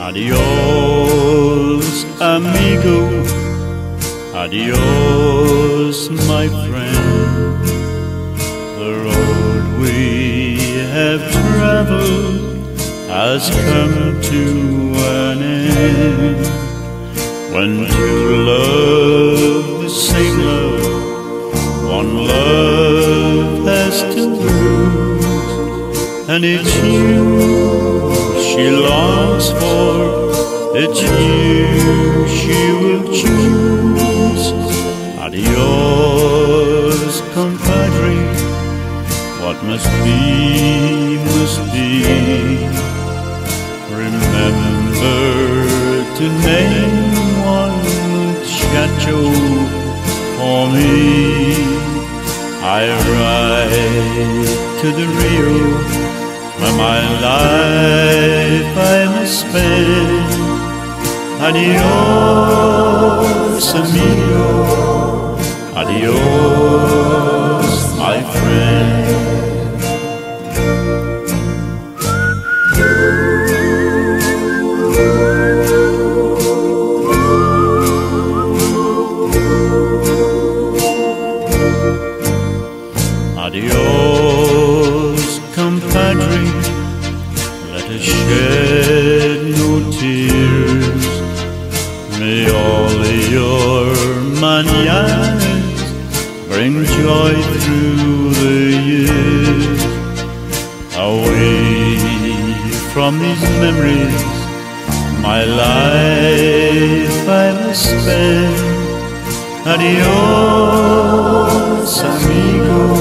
Adios, amigo. Adios, my friend. The road we have traveled has come to an end. When two love the same love, one love has to lose, and it's you she longs for. It's you she will choose. Adios, compadre. What must be, must be. Remember to name chateau for me. I ride to the Rio where my life I must spend. Adios, amigo. Adios, bring joy through the years. Away from these memories, my life I must spend. Adios, amigo.